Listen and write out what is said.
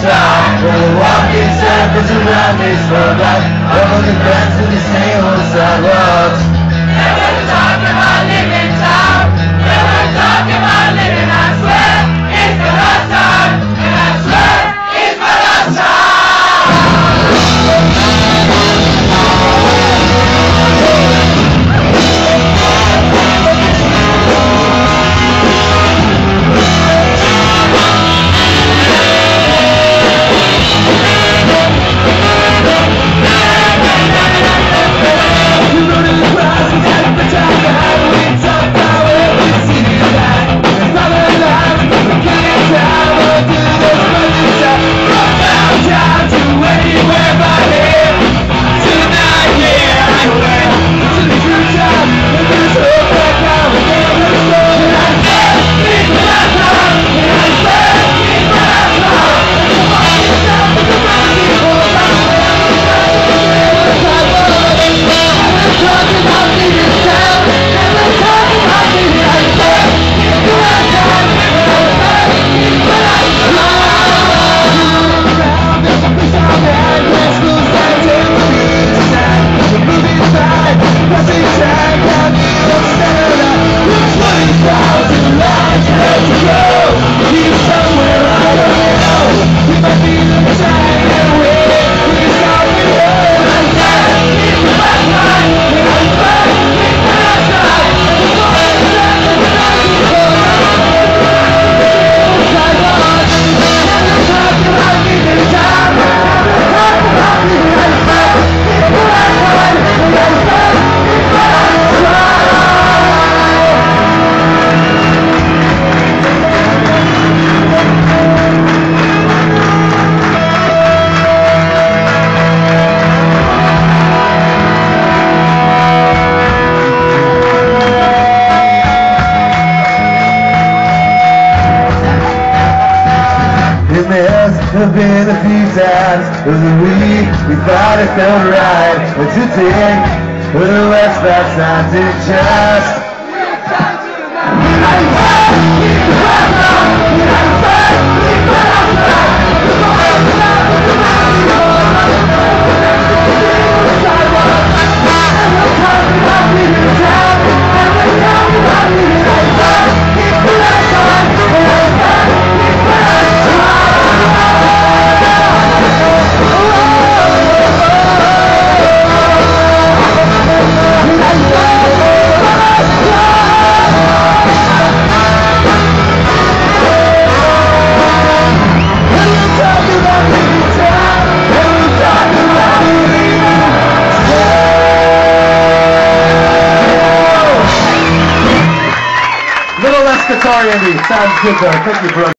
stop. We'll walk in circles around this world life. Over the grass of the same Must have been a few times. A week we thought it felt right. But today, for the west side signs it just Guitar, Andy. Sounds good though. Thank you, bro.